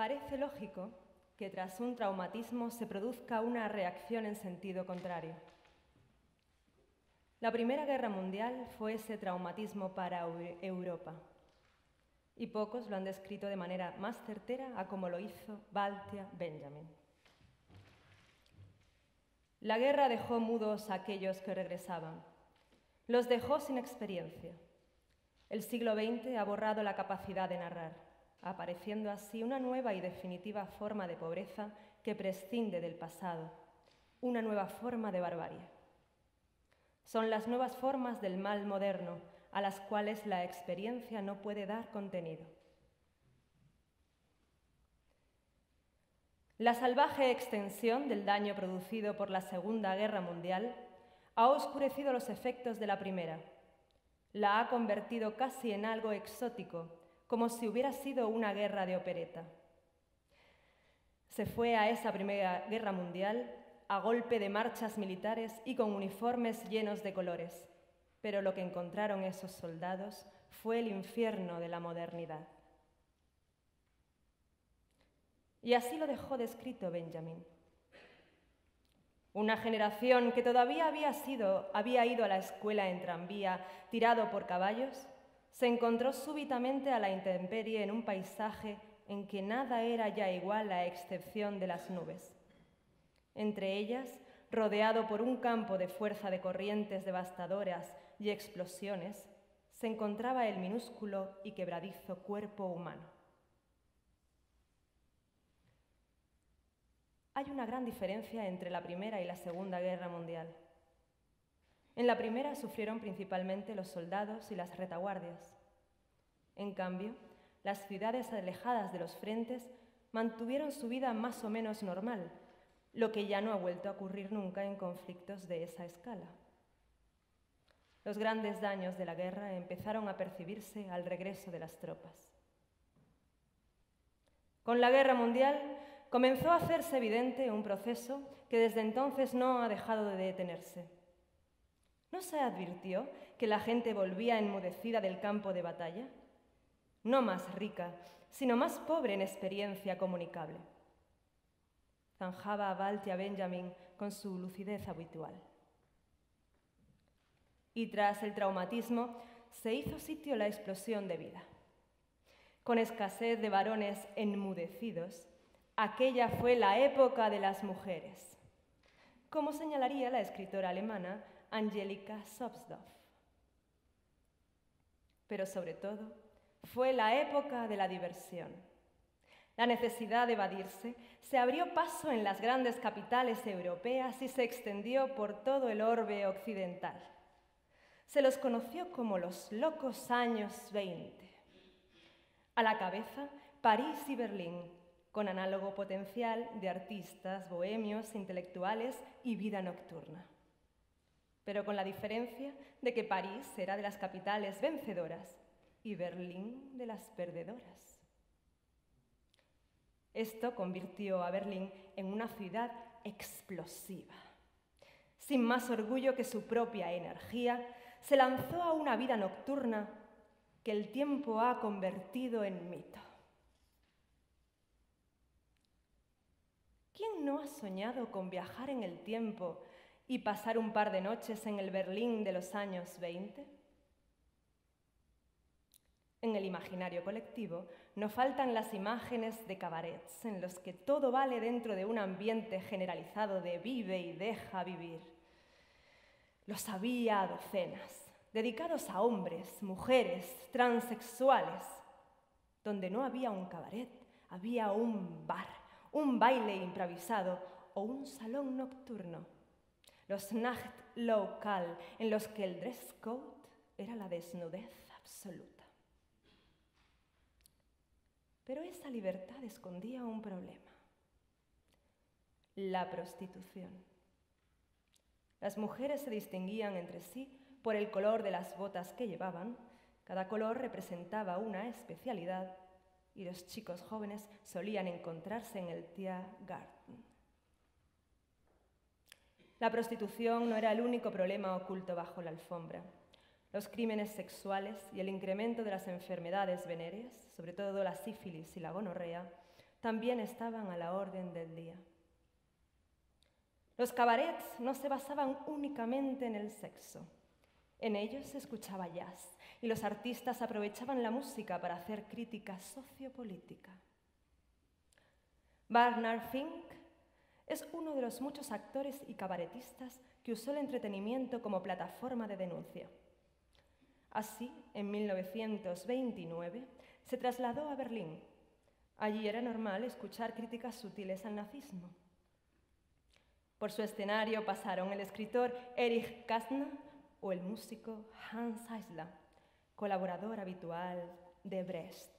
Parece lógico que tras un traumatismo se produzca una reacción en sentido contrario. La Primera Guerra Mundial fue ese traumatismo para Europa y pocos lo han descrito de manera más certera a como lo hizo Baltia Benjamin. La guerra dejó mudos a aquellos que regresaban, los dejó sin experiencia. El siglo XX ha borrado la capacidad de narrar, apareciendo así una nueva y definitiva forma de pobreza que prescinde del pasado, una nueva forma de barbarie. Son las nuevas formas del mal moderno, a las cuales la experiencia no puede dar contenido. La salvaje extensión del daño producido por la Segunda Guerra Mundial ha oscurecido los efectos de la Primera. La ha convertido casi en algo exótico, como si hubiera sido una guerra de opereta. Se fue a esa Primera Guerra Mundial a golpe de marchas militares y con uniformes llenos de colores pero lo que encontraron esos soldados fue el infierno de la modernidad. Y así lo dejó descrito Benjamin. Una generación que todavía había, sido, había ido a la escuela en tranvía, tirado por caballos, se encontró súbitamente a la intemperie en un paisaje en que nada era ya igual a excepción de las nubes. Entre ellas, rodeado por un campo de fuerza de corrientes devastadoras y explosiones, se encontraba el minúsculo y quebradizo cuerpo humano. Hay una gran diferencia entre la Primera y la Segunda Guerra Mundial. En la primera sufrieron principalmente los soldados y las retaguardias. En cambio, las ciudades alejadas de los frentes mantuvieron su vida más o menos normal, lo que ya no ha vuelto a ocurrir nunca en conflictos de esa escala. Los grandes daños de la guerra empezaron a percibirse al regreso de las tropas. Con la guerra mundial comenzó a hacerse evidente un proceso que desde entonces no ha dejado de detenerse. ¿No se advirtió que la gente volvía enmudecida del campo de batalla? No más rica, sino más pobre en experiencia comunicable. Zanjaba a Baltia Benjamin con su lucidez habitual y tras el traumatismo se hizo sitio la explosión de vida. Con escasez de varones enmudecidos, aquella fue la época de las mujeres, como señalaría la escritora alemana Angelika Sobsdorf. Pero sobre todo, fue la época de la diversión. La necesidad de evadirse se abrió paso en las grandes capitales europeas y se extendió por todo el orbe occidental. Se los conoció como los locos años 20. A la cabeza, París y Berlín, con análogo potencial de artistas, bohemios, intelectuales y vida nocturna. Pero con la diferencia de que París era de las capitales vencedoras y Berlín de las perdedoras. Esto convirtió a Berlín en una ciudad explosiva, sin más orgullo que su propia energía se lanzó a una vida nocturna que el tiempo ha convertido en mito. ¿Quién no ha soñado con viajar en el tiempo y pasar un par de noches en el Berlín de los años 20? En el imaginario colectivo no faltan las imágenes de cabarets en los que todo vale dentro de un ambiente generalizado de vive y deja vivir. Los había a docenas, dedicados a hombres, mujeres, transexuales, donde no había un cabaret, había un bar, un baile improvisado o un salón nocturno. Los Nacht local, en los que el dress code era la desnudez absoluta. Pero esa libertad escondía un problema, la prostitución. Las mujeres se distinguían entre sí por el color de las botas que llevaban. Cada color representaba una especialidad y los chicos jóvenes solían encontrarse en el Tiergarten. La prostitución no era el único problema oculto bajo la alfombra. Los crímenes sexuales y el incremento de las enfermedades venéreas, sobre todo la sífilis y la gonorrea, también estaban a la orden del día. Los cabarets no se basaban únicamente en el sexo. En ellos se escuchaba jazz y los artistas aprovechaban la música para hacer crítica sociopolítica. Bernard Fink es uno de los muchos actores y cabaretistas que usó el entretenimiento como plataforma de denuncia. Así, en 1929, se trasladó a Berlín. Allí era normal escuchar críticas sutiles al nazismo. Por su escenario pasaron el escritor Erich Kästner o el músico Hans Eisler, colaborador habitual de Brest.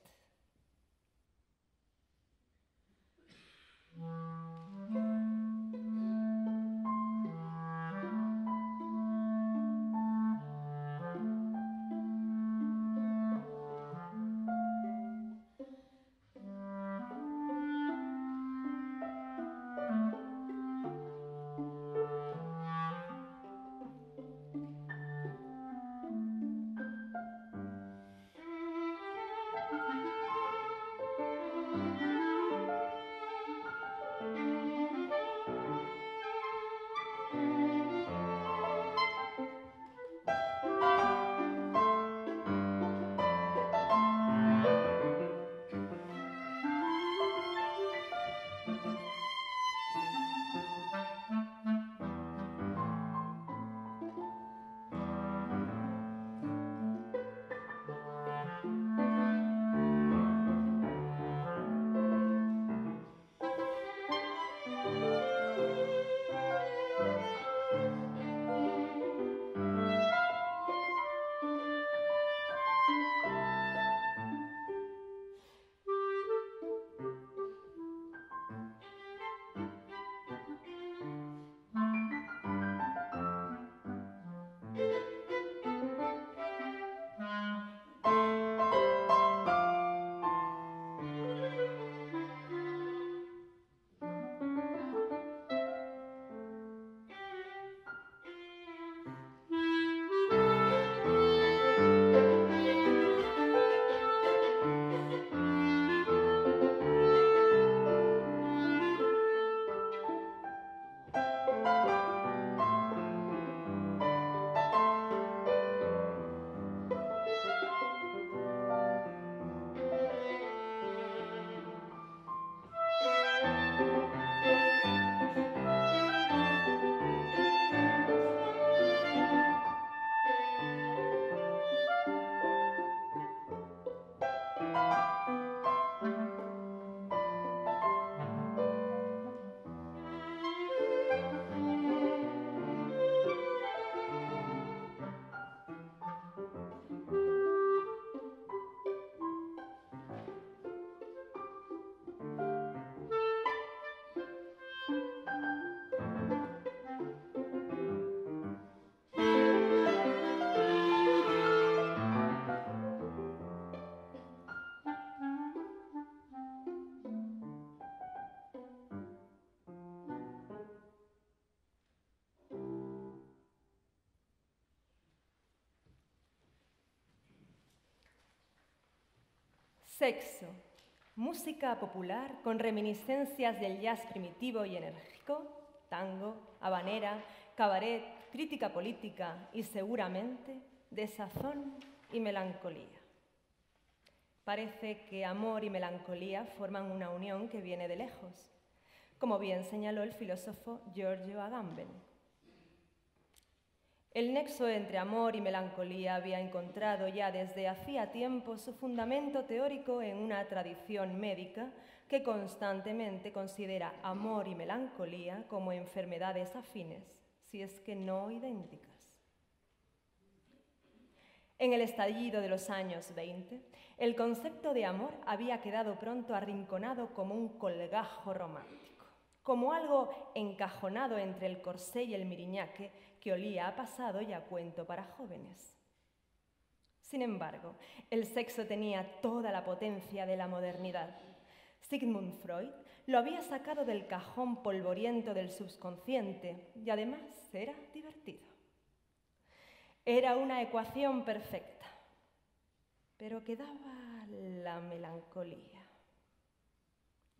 Sexo. Música popular con reminiscencias del jazz primitivo y enérgico, tango, habanera, cabaret, crítica política y seguramente desazón y melancolía. Parece que amor y melancolía forman una unión que viene de lejos, como bien señaló el filósofo Giorgio Agamben. El nexo entre amor y melancolía había encontrado ya desde hacía tiempo su fundamento teórico en una tradición médica que constantemente considera amor y melancolía como enfermedades afines, si es que no idénticas. En el estallido de los años 20, el concepto de amor había quedado pronto arrinconado como un colgajo romántico, como algo encajonado entre el corsé y el miriñaque que olía a pasado y a cuento para jóvenes. Sin embargo, el sexo tenía toda la potencia de la modernidad. Sigmund Freud lo había sacado del cajón polvoriento del subconsciente y además era divertido. Era una ecuación perfecta, pero quedaba la melancolía.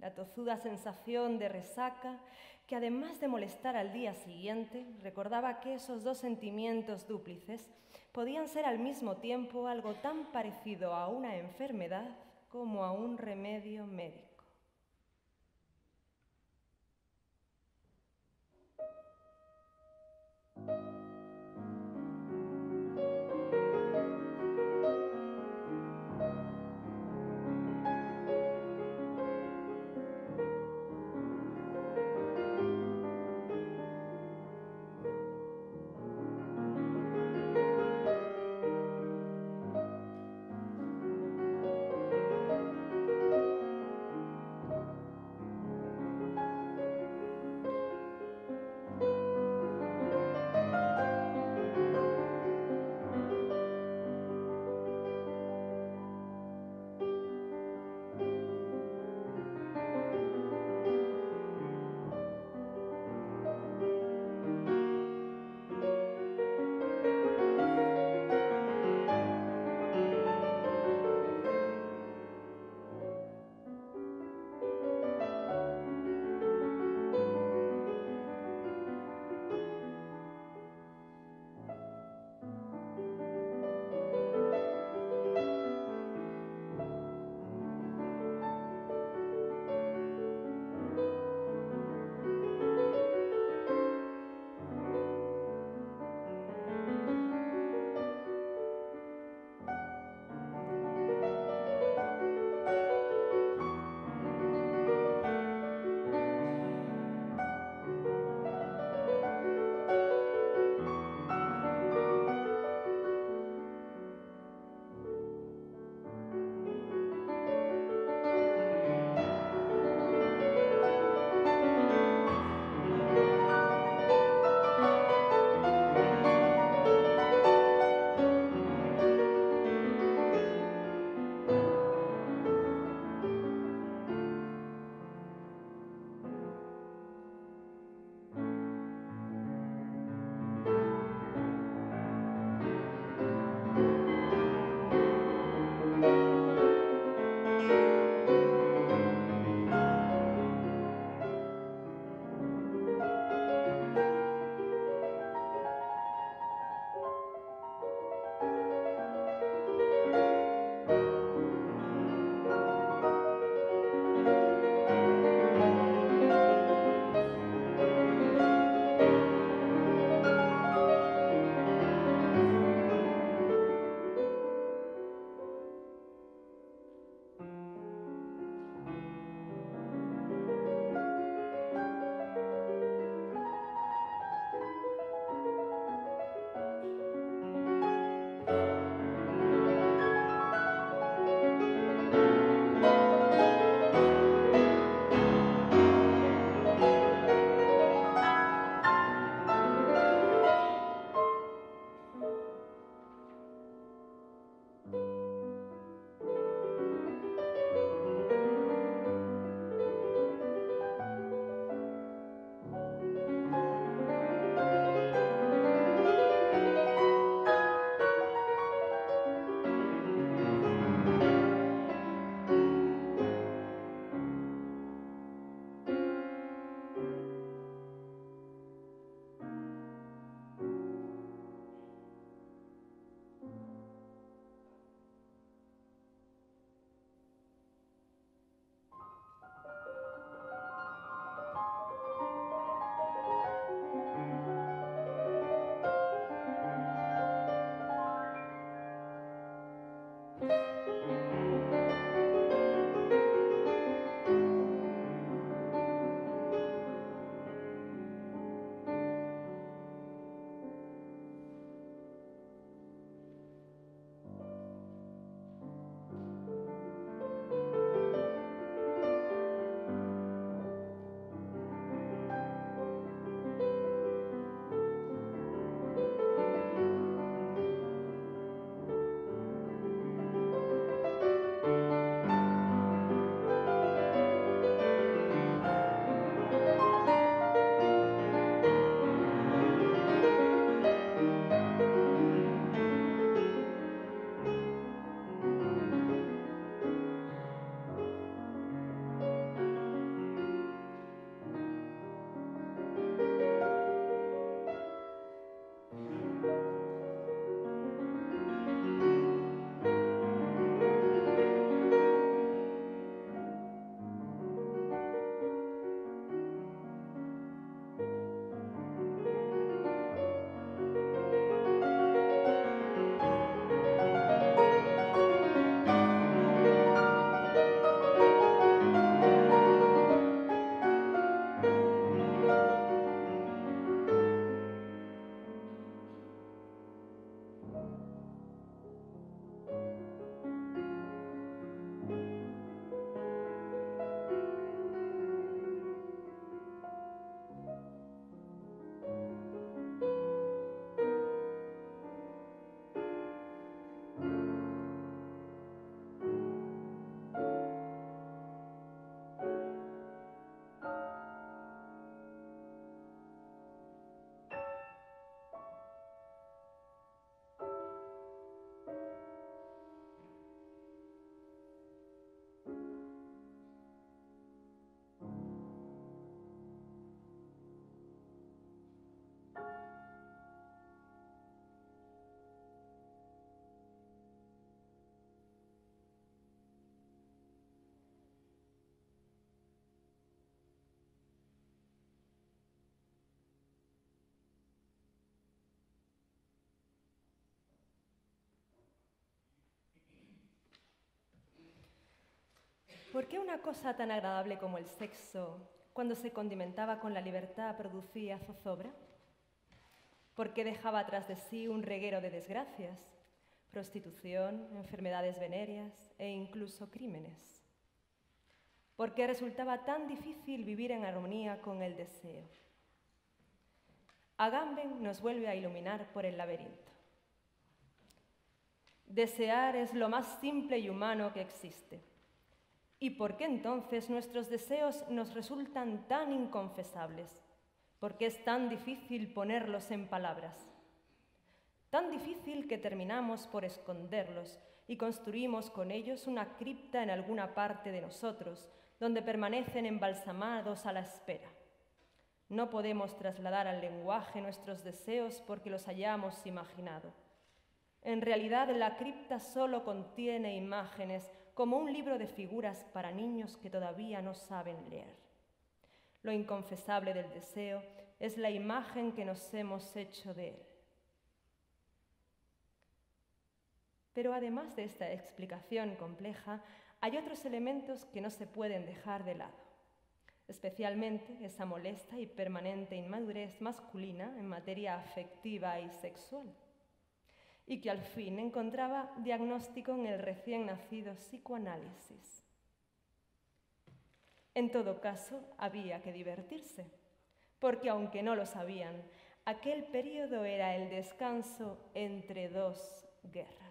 La tozuda sensación de resaca que además de molestar al día siguiente, recordaba que esos dos sentimientos dúplices podían ser al mismo tiempo algo tan parecido a una enfermedad como a un remedio médico. ¿Por qué una cosa tan agradable como el sexo, cuando se condimentaba con la libertad, producía zozobra? ¿Por qué dejaba atrás de sí un reguero de desgracias, prostitución, enfermedades venéreas e incluso crímenes? ¿Por qué resultaba tan difícil vivir en armonía con el deseo? Agamben nos vuelve a iluminar por el laberinto. Desear es lo más simple y humano que existe. ¿Y por qué entonces nuestros deseos nos resultan tan inconfesables? ¿Por qué es tan difícil ponerlos en palabras? Tan difícil que terminamos por esconderlos y construimos con ellos una cripta en alguna parte de nosotros, donde permanecen embalsamados a la espera. No podemos trasladar al lenguaje nuestros deseos porque los hayamos imaginado. En realidad la cripta solo contiene imágenes como un libro de figuras para niños que todavía no saben leer. Lo inconfesable del deseo es la imagen que nos hemos hecho de él. Pero además de esta explicación compleja, hay otros elementos que no se pueden dejar de lado especialmente esa molesta y permanente inmadurez masculina en materia afectiva y sexual, y que al fin encontraba diagnóstico en el recién nacido psicoanálisis. En todo caso, había que divertirse, porque aunque no lo sabían, aquel periodo era el descanso entre dos guerras.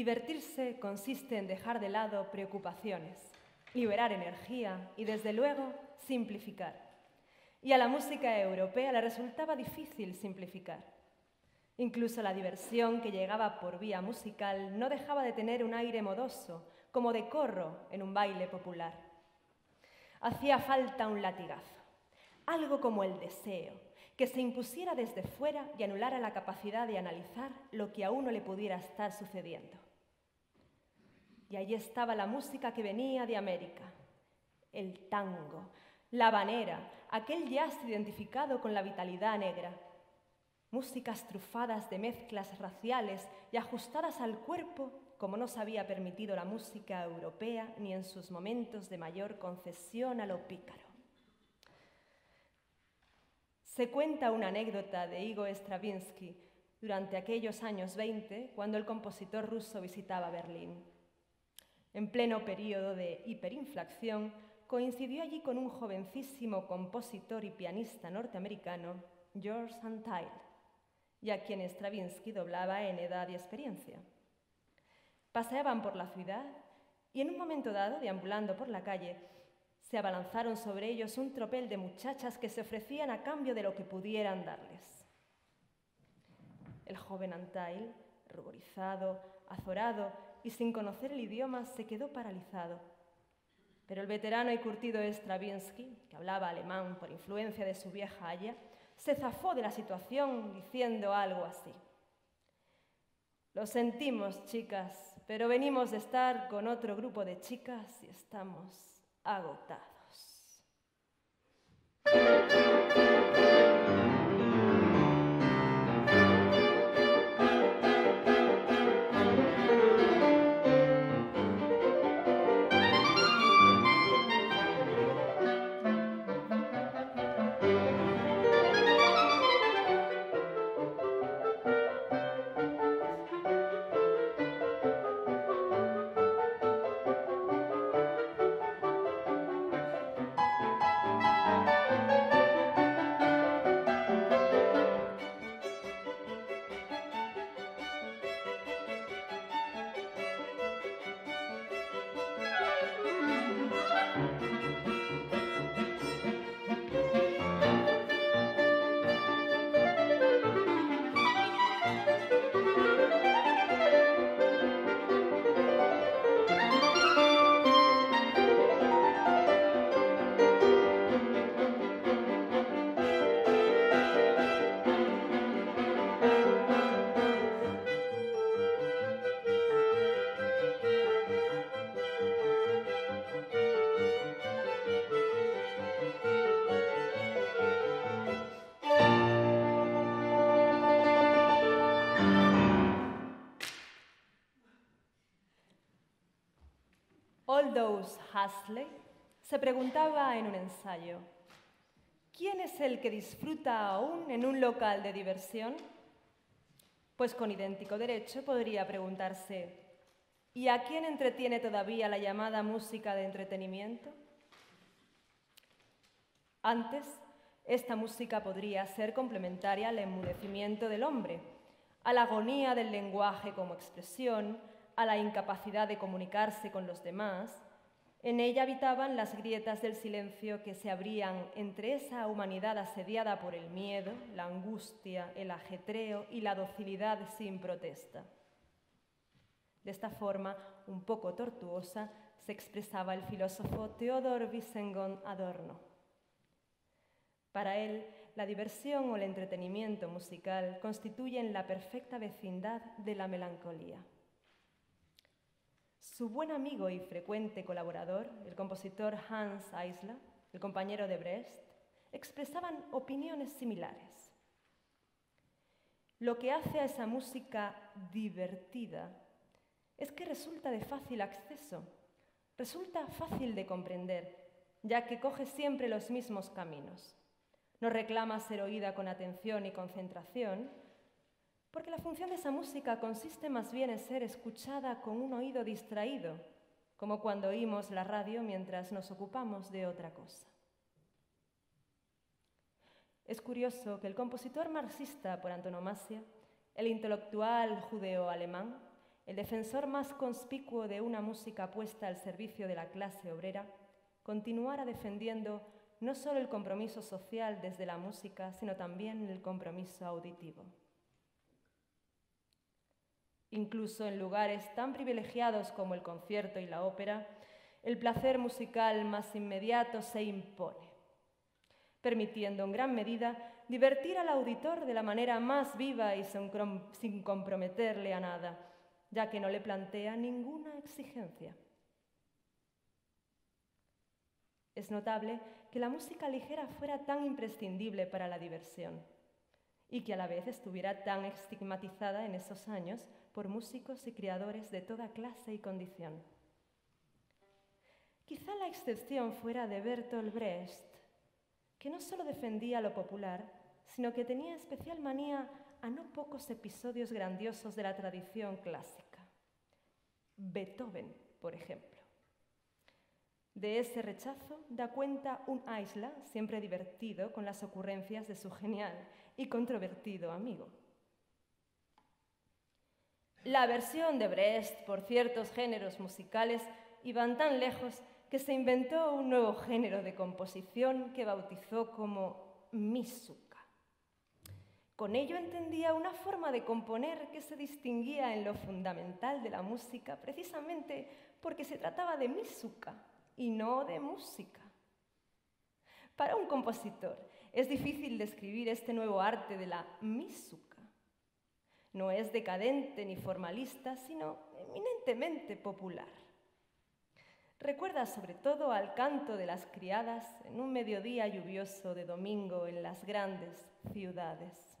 Divertirse consiste en dejar de lado preocupaciones, liberar energía y, desde luego, simplificar. Y a la música europea le resultaba difícil simplificar. Incluso la diversión que llegaba por vía musical no dejaba de tener un aire modoso, como de corro en un baile popular. Hacía falta un latigazo, algo como el deseo, que se impusiera desde fuera y anulara la capacidad de analizar lo que a uno le pudiera estar sucediendo. Y allí estaba la música que venía de América, el tango, la habanera, aquel jazz identificado con la vitalidad negra. Músicas trufadas de mezclas raciales y ajustadas al cuerpo como no se había permitido la música europea ni en sus momentos de mayor concesión a lo pícaro. Se cuenta una anécdota de Igor Stravinsky durante aquellos años 20, cuando el compositor ruso visitaba Berlín. En pleno periodo de hiperinflación, coincidió allí con un jovencísimo compositor y pianista norteamericano, George Antheil, y a quien Stravinsky doblaba en edad y experiencia. Paseaban por la ciudad y en un momento dado, deambulando por la calle, se abalanzaron sobre ellos un tropel de muchachas que se ofrecían a cambio de lo que pudieran darles. El joven Antheil, ruborizado, azorado, y sin conocer el idioma se quedó paralizado. Pero el veterano y curtido Stravinsky, que hablaba alemán por influencia de su vieja haya, se zafó de la situación diciendo algo así. Lo sentimos, chicas, pero venimos de estar con otro grupo de chicas y estamos agotados. Aldous se preguntaba en un ensayo, ¿quién es el que disfruta aún en un local de diversión? Pues con idéntico derecho podría preguntarse, ¿y a quién entretiene todavía la llamada música de entretenimiento? Antes, esta música podría ser complementaria al enmudecimiento del hombre, a la agonía del lenguaje como expresión, a la incapacidad de comunicarse con los demás, En ella habitaban las grietas del silencio que se abrían entre esa humanidad asediada por el miedo, la angustia, el ajetreo y la docilidad sin protesta. De esta forma, un poco tortuosa, se expresaba el filósofo Theodor Wissengón Adorno. Para él, la diversión o el entretenimiento musical constituyen la perfecta vecindad de la melancolía. Su buen amigo y frecuente colaborador, el compositor Hans Eisler, el compañero de Brest, expresaban opiniones similares. Lo que hace a esa música divertida es que resulta de fácil acceso, resulta fácil de comprender, ya que coge siempre los mismos caminos. No reclama ser oída con atención y concentración, porque la función de esa música consiste más bien en ser escuchada con un oído distraído, como cuando oímos la radio mientras nos ocupamos de otra cosa. Es curioso que el compositor marxista por antonomasia, el intelectual judeo-alemán, el defensor más conspicuo de una música puesta al servicio de la clase obrera, continuara defendiendo no solo el compromiso social desde la música, sino también el compromiso auditivo. Incluso en lugares tan privilegiados como el concierto y la ópera, el placer musical más inmediato se impone, permitiendo en gran medida divertir al auditor de la manera más viva y sin comprometerle a nada, ya que no le plantea ninguna exigencia. Es notable que la música ligera fuera tan imprescindible para la diversión y que a la vez estuviera tan estigmatizada en esos años por músicos y creadores de toda clase y condición. Quizá la excepción fuera de Bertolt Brecht, que no solo defendía lo popular, sino que tenía especial manía a no pocos episodios grandiosos de la tradición clásica. Beethoven, por ejemplo. De ese rechazo da cuenta un Aisla, siempre divertido con las ocurrencias de su genial y controvertido amigo. La versión de Brest por ciertos géneros musicales iban tan lejos que se inventó un nuevo género de composición que bautizó como misuka. Con ello entendía una forma de componer que se distinguía en lo fundamental de la música precisamente porque se trataba de misuka y no de música. Para un compositor es difícil describir este nuevo arte de la misuka no es decadente ni formalista, sino eminentemente popular. Recuerda sobre todo al canto de las criadas en un mediodía lluvioso de domingo en las grandes ciudades.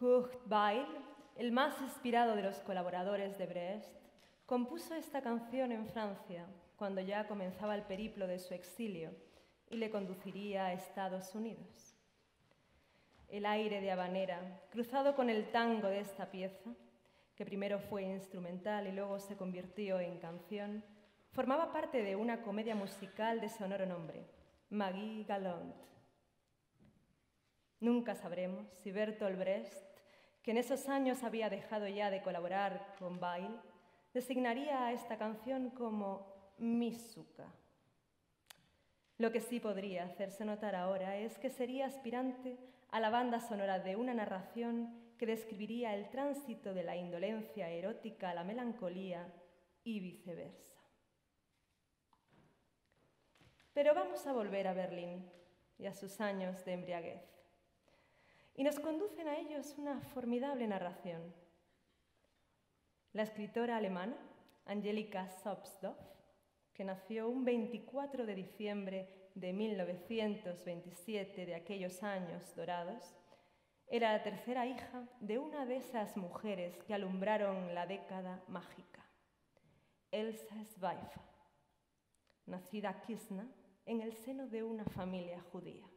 Kurt Weill, el más inspirado de los colaboradores de Brest, compuso esta canción en Francia cuando ya comenzaba el periplo de su exilio y le conduciría a Estados Unidos. El aire de habanera, cruzado con el tango de esta pieza, que primero fue instrumental y luego se convirtió en canción, formaba parte de una comedia musical de sonoro nombre, Maggie Galant. Nunca sabremos si Bertolt Brecht, que en esos años había dejado ya de colaborar con Bail, designaría a esta canción como Misuka. Lo que sí podría hacerse notar ahora es que sería aspirante a la banda sonora de una narración que describiría el tránsito de la indolencia erótica a la melancolía y viceversa. Pero vamos a volver a Berlín y a sus años de embriaguez. Y nos conducen a ellos una formidable narración. La escritora alemana Angelika Sobsdorf, que nació un 24 de diciembre de 1927 de aquellos años dorados, era la tercera hija de una de esas mujeres que alumbraron la década mágica, Elsa Zweifer, nacida Kisna en el seno de una familia judía.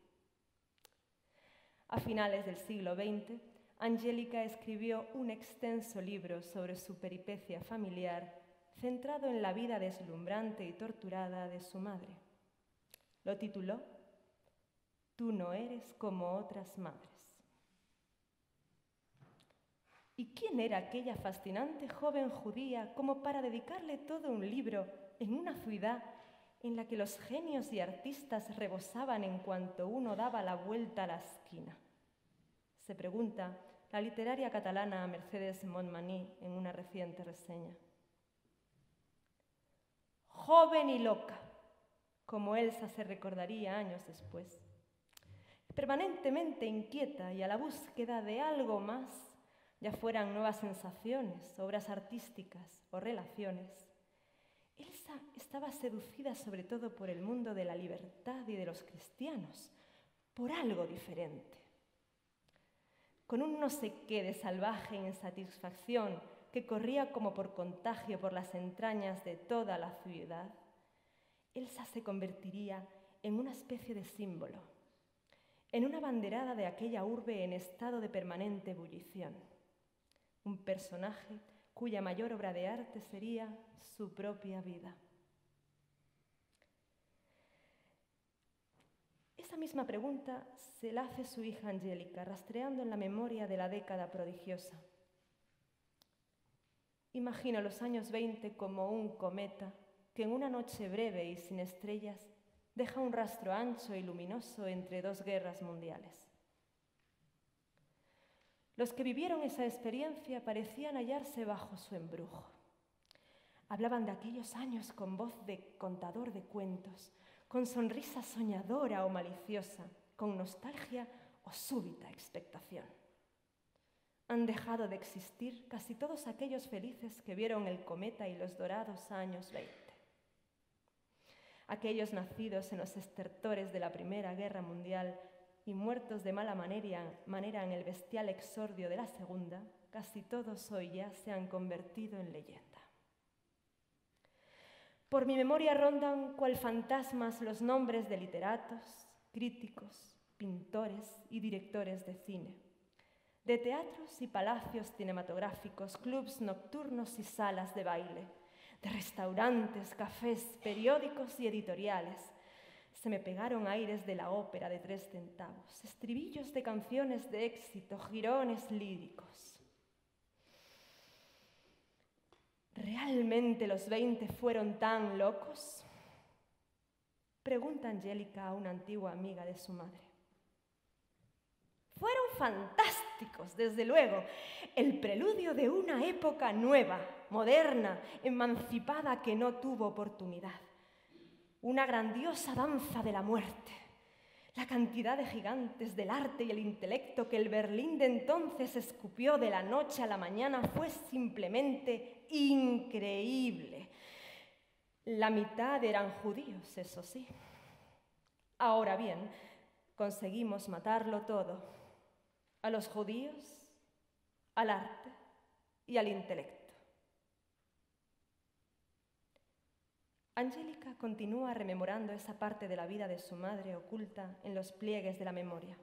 A finales del siglo XX, Angélica escribió un extenso libro sobre su peripecia familiar centrado en la vida deslumbrante y torturada de su madre. Lo tituló Tú no eres como otras madres. ¿Y quién era aquella fascinante joven judía como para dedicarle todo un libro en una ciudad en la que los genios y artistas rebosaban en cuanto uno daba la vuelta a la esquina? Se pregunta la literaria catalana Mercedes Montmany en una reciente reseña. Joven y loca, como Elsa se recordaría años después. Permanentemente inquieta y a la búsqueda de algo más, ya fueran nuevas sensaciones, obras artísticas o relaciones, Elsa estaba seducida sobre todo por el mundo de la libertad y de los cristianos, por algo diferente. Con un no sé qué de salvaje insatisfacción que corría como por contagio por las entrañas de toda la ciudad, Elsa se convertiría en una especie de símbolo, en una banderada de aquella urbe en estado de permanente ebullición, un personaje cuya mayor obra de arte sería su propia vida. Esa misma pregunta se la hace su hija Angélica, rastreando en la memoria de la década prodigiosa. Imagino los años 20 como un cometa que en una noche breve y sin estrellas deja un rastro ancho y luminoso entre dos guerras mundiales. Los que vivieron esa experiencia parecían hallarse bajo su embrujo. Hablaban de aquellos años con voz de contador de cuentos, con sonrisa soñadora o maliciosa, con nostalgia o súbita expectación. Han dejado de existir casi todos aquellos felices que vieron el cometa y los dorados años 20. Aquellos nacidos en los estertores de la Primera Guerra Mundial y muertos de mala manera, en el bestial exordio de la Segunda, casi todos hoy ya se han convertido en leyenda. Por mi memoria rondan cual fantasmas los nombres de literatos, críticos, pintores y directores de cine, de teatros y palacios cinematográficos, clubs nocturnos y salas de baile, de restaurantes, cafés, periódicos y editoriales, se me pegaron aires de la ópera de tres centavos, estribillos de canciones de éxito, girones líricos. ¿Realmente los veinte fueron tan locos? Pregunta Angélica a una antigua amiga de su madre. Fueron fantásticos, desde luego, el preludio de una época nueva, moderna, emancipada que no tuvo oportunidad una grandiosa danza de la muerte. La cantidad de gigantes del arte y el intelecto que el Berlín de entonces escupió de la noche a la mañana fue simplemente increíble. La mitad eran judíos, eso sí. Ahora bien, conseguimos matarlo todo. A los judíos, al arte y al intelecto. Angélica continúa rememorando esa parte de la vida de su madre oculta en los pliegues de la memoria.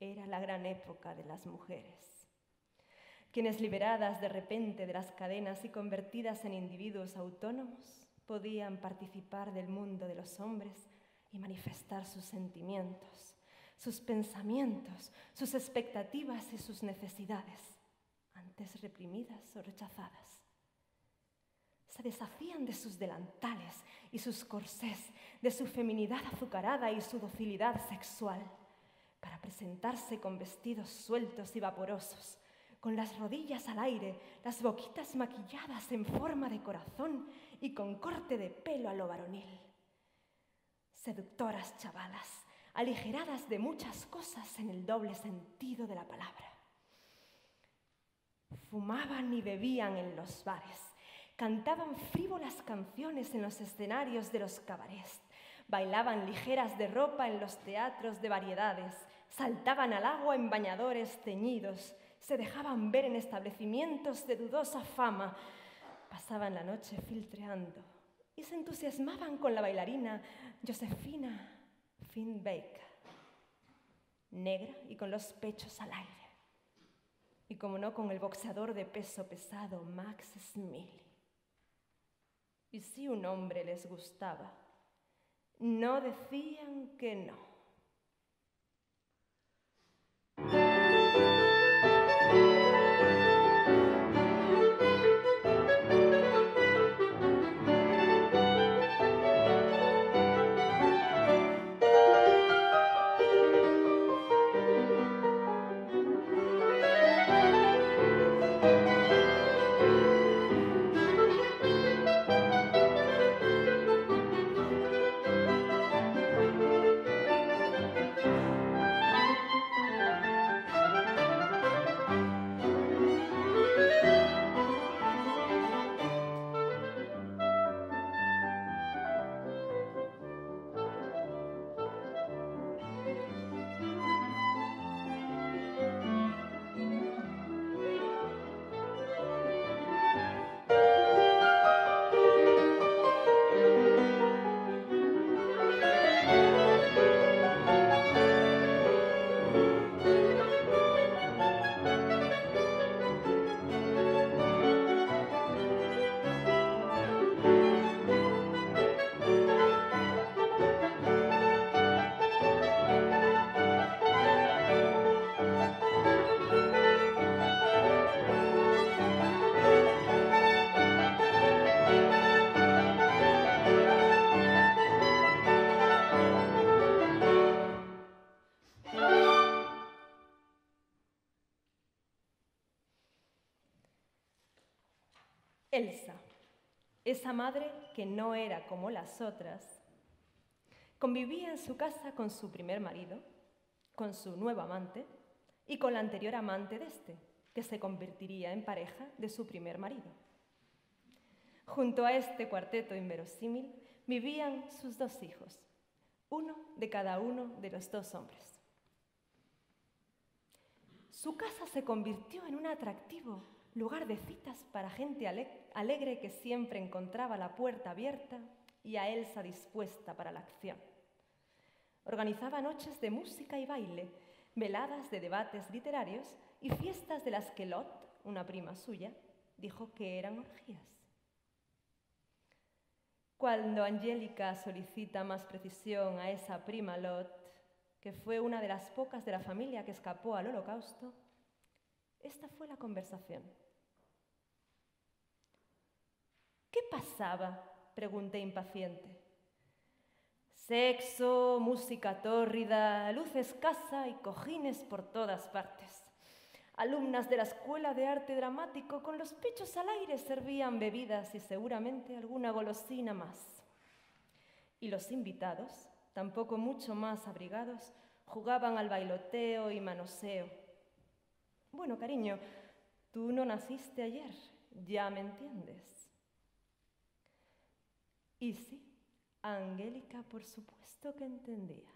Era la gran época de las mujeres, quienes liberadas de repente de las cadenas y convertidas en individuos autónomos, podían participar del mundo de los hombres y manifestar sus sentimientos, sus pensamientos, sus expectativas y sus necesidades, antes reprimidas o rechazadas se deshacían de sus delantales y sus corsés, de su feminidad azucarada y su docilidad sexual, para presentarse con vestidos sueltos y vaporosos, con las rodillas al aire, las boquitas maquilladas en forma de corazón y con corte de pelo a lo varonil. Seductoras chavalas, aligeradas de muchas cosas en el doble sentido de la palabra. Fumaban y bebían en los bares cantaban frívolas canciones en los escenarios de los cabarets, bailaban ligeras de ropa en los teatros de variedades, saltaban al agua en bañadores teñidos, se dejaban ver en establecimientos de dudosa fama, pasaban la noche filtreando y se entusiasmaban con la bailarina Josefina Finbaker, negra y con los pechos al aire, y como no con el boxeador de peso pesado Max Smiley y si un hombre les gustaba, no decían que no. Elsa, esa madre que no era como las otras, convivía en su casa con su primer marido, con su nuevo amante y con la anterior amante de este, que se convertiría en pareja de su primer marido. Junto a este cuarteto inverosímil vivían sus dos hijos, uno de cada uno de los dos hombres. Su casa se convirtió en un atractivo lugar de citas para gente alegre que siempre encontraba la puerta abierta y a Elsa dispuesta para la acción. Organizaba noches de música y baile, veladas de debates literarios y fiestas de las que Lot, una prima suya, dijo que eran orgías. Cuando Angélica solicita más precisión a esa prima Lot, que fue una de las pocas de la familia que escapó al holocausto, esta fue la conversación. ¿Qué pasaba? pregunté impaciente. Sexo, música tórrida, luz escasa y cojines por todas partes. Alumnas de la Escuela de Arte Dramático con los pechos al aire servían bebidas y seguramente alguna golosina más. Y los invitados, tampoco mucho más abrigados, jugaban al bailoteo y manoseo. Bueno, cariño, tú no naciste ayer, ya me entiendes. Y sí, Angélica por supuesto que entendía.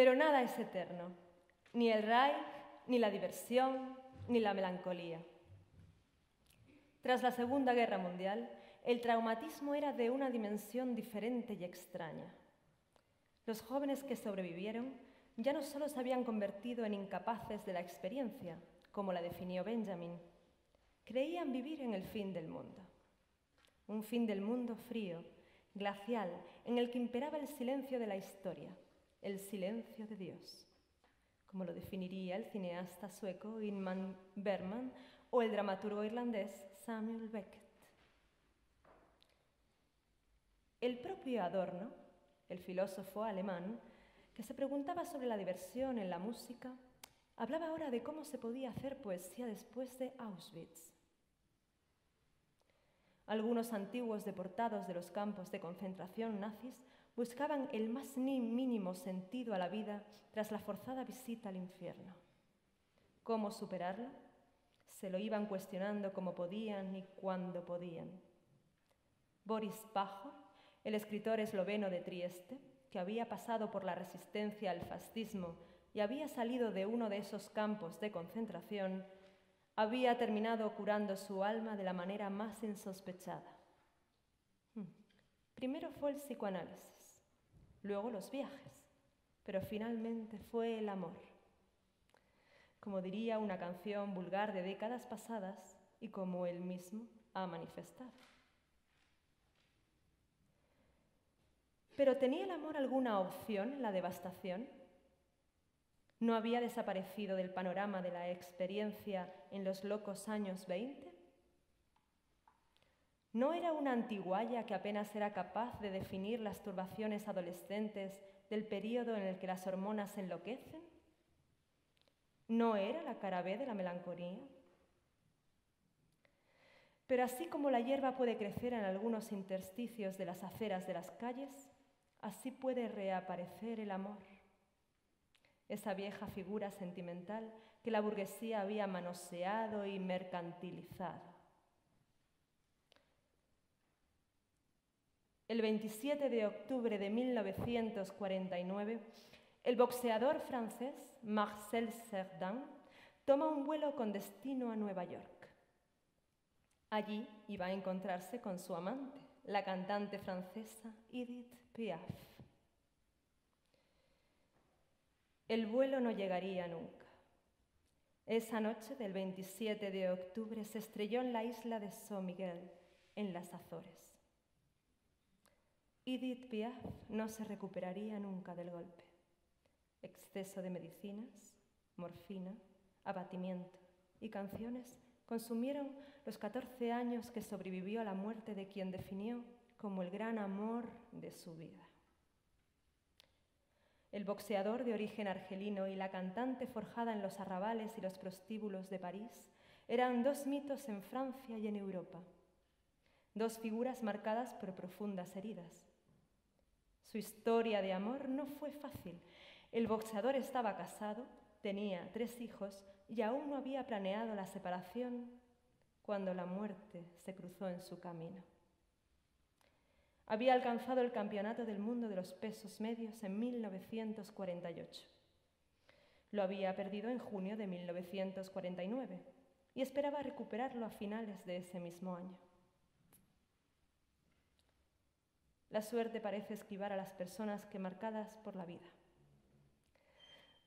Pero nada es eterno, ni el Reich, ni la diversión, ni la melancolía. Tras la Segunda Guerra Mundial, el traumatismo era de una dimensión diferente y extraña. Los jóvenes que sobrevivieron ya no solo se habían convertido en incapaces de la experiencia, como la definió Benjamin, creían vivir en el fin del mundo. Un fin del mundo frío, glacial, en el que imperaba el silencio de la historia, el silencio de Dios, como lo definiría el cineasta sueco Inman Bergman o el dramaturgo irlandés Samuel Beckett. El propio Adorno, el filósofo alemán, que se preguntaba sobre la diversión en la música, hablaba ahora de cómo se podía hacer poesía después de Auschwitz. Algunos antiguos deportados de los campos de concentración nazis buscaban el más mínimo sentido a la vida tras la forzada visita al infierno. ¿Cómo superarlo? Se lo iban cuestionando como podían y cuando podían. Boris Pajor, el escritor esloveno de Trieste, que había pasado por la resistencia al fascismo y había salido de uno de esos campos de concentración, había terminado curando su alma de la manera más insospechada. Hmm. Primero fue el psicoanálisis luego los viajes, pero finalmente fue el amor. Como diría una canción vulgar de décadas pasadas y como él mismo ha manifestado. Pero ¿tenía el amor alguna opción en la devastación? ¿No había desaparecido del panorama de la experiencia en los locos años 20? ¿No era una antiguaya que apenas era capaz de definir las turbaciones adolescentes del periodo en el que las hormonas enloquecen? ¿No era la cara B de la melancolía? Pero así como la hierba puede crecer en algunos intersticios de las aceras de las calles, así puede reaparecer el amor. Esa vieja figura sentimental que la burguesía había manoseado y mercantilizado. El 27 de octubre de 1949, el boxeador francés Marcel Cerdan toma un vuelo con destino a Nueva York. Allí iba a encontrarse con su amante, la cantante francesa Edith Piaf. El vuelo no llegaría nunca. Esa noche del 27 de octubre se estrelló en la isla de Saint Miguel, en las Azores. Edith Piaf no se recuperaría nunca del golpe. Exceso de medicinas, morfina, abatimiento y canciones consumieron los 14 años que sobrevivió a la muerte de quien definió como el gran amor de su vida. El boxeador de origen argelino y la cantante forjada en los arrabales y los prostíbulos de París eran dos mitos en Francia y en Europa, dos figuras marcadas por profundas heridas, su historia de amor no fue fácil. El boxeador estaba casado, tenía tres hijos y aún no había planeado la separación cuando la muerte se cruzó en su camino. Había alcanzado el campeonato del mundo de los pesos medios en 1948. Lo había perdido en junio de 1949 y esperaba recuperarlo a finales de ese mismo año. La suerte parece esquivar a las personas que marcadas por la vida.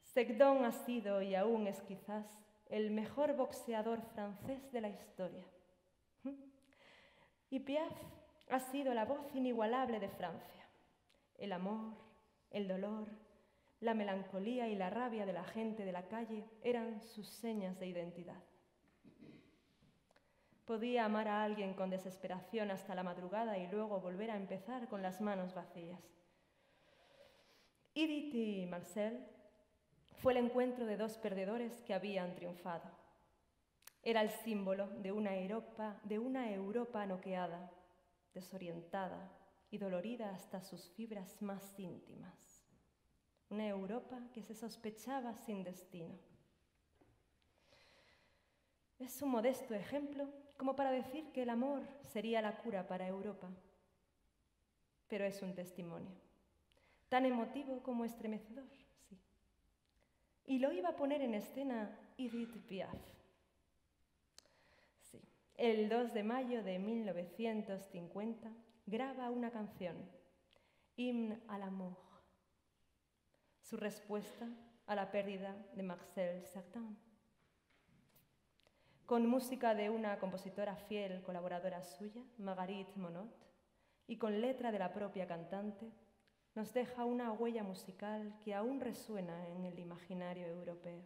Segdon ha sido y aún es quizás el mejor boxeador francés de la historia. Y Piaf ha sido la voz inigualable de Francia. El amor, el dolor, la melancolía y la rabia de la gente de la calle eran sus señas de identidad. Podía amar a alguien con desesperación hasta la madrugada y luego volver a empezar con las manos vacías. Edith y Marcel fue el encuentro de dos perdedores que habían triunfado. Era el símbolo de una Europa, de una Europa noqueada, desorientada y dolorida hasta sus fibras más íntimas. Una Europa que se sospechaba sin destino. Es un modesto ejemplo como para decir que el amor sería la cura para Europa, pero es un testimonio, tan emotivo como estremecedor, sí. Y lo iba a poner en escena Edith Piaf. Sí, el 2 de mayo de 1950 graba una canción, Hymne à l'amour, su respuesta a la pérdida de Marcel Cerdan con música de una compositora fiel colaboradora suya, Marguerite Monod, y con letra de la propia cantante, nos deja una huella musical que aún resuena en el imaginario europeo.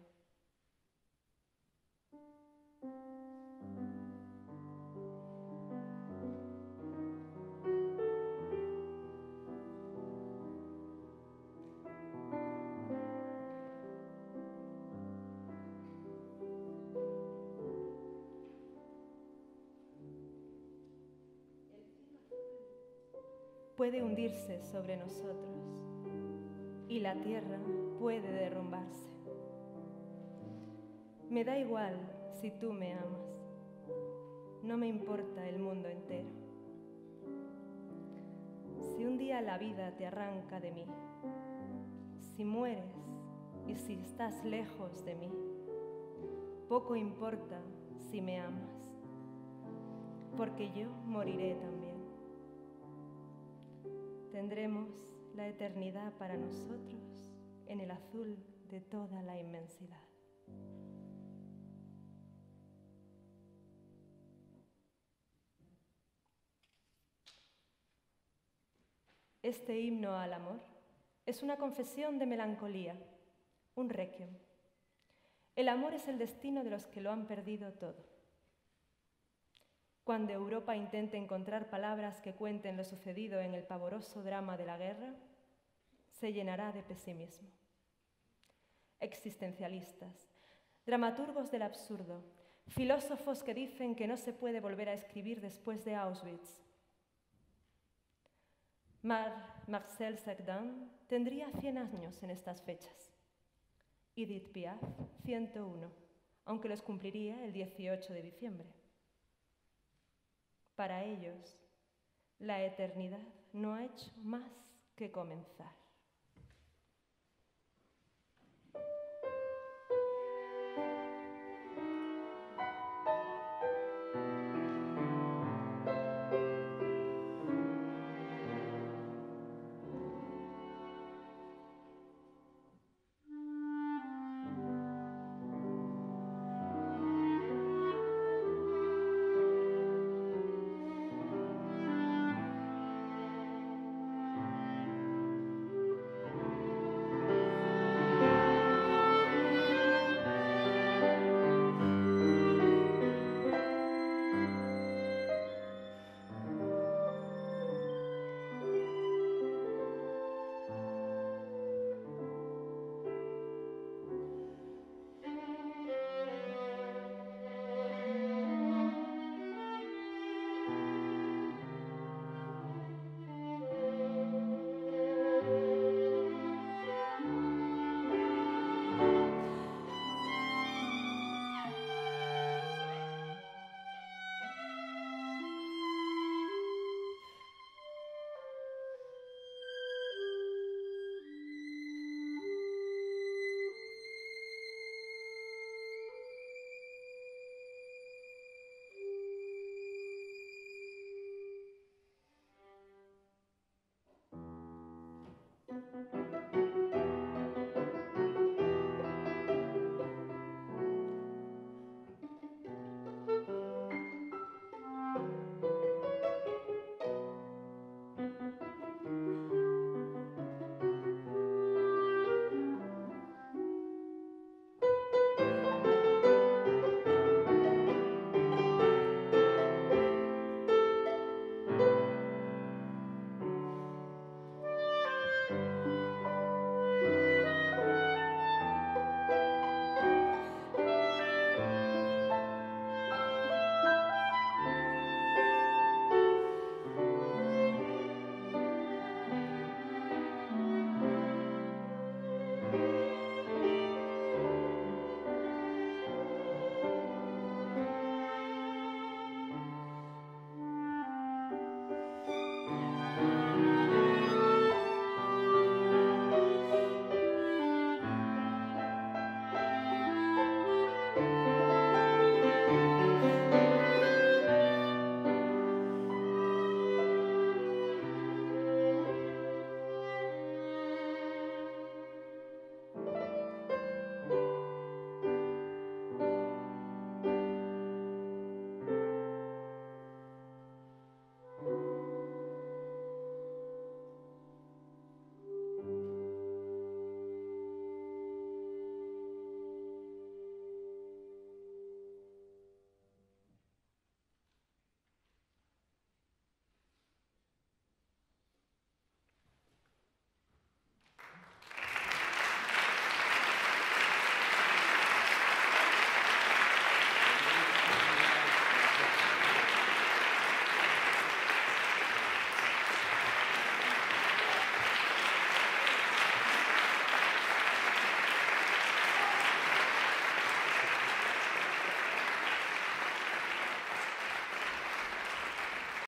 Puede hundirse sobre nosotros y la tierra puede derrumbarse. Me da igual si tú me amas, no me importa el mundo entero. Si un día la vida te arranca de mí, si mueres y si estás lejos de mí, poco importa si me amas, porque yo moriré también tendremos la eternidad para nosotros en el azul de toda la inmensidad. Este himno al amor es una confesión de melancolía, un requiem. El amor es el destino de los que lo han perdido todo. Cuando Europa intente encontrar palabras que cuenten lo sucedido en el pavoroso drama de la guerra, se llenará de pesimismo. Existencialistas, dramaturgos del absurdo, filósofos que dicen que no se puede volver a escribir después de Auschwitz. Marcel Cerdan tendría 100 años en estas fechas. Edith Piaf, 101, aunque los cumpliría el 18 de diciembre. Para ellos, la eternidad no ha hecho más que comenzar. Música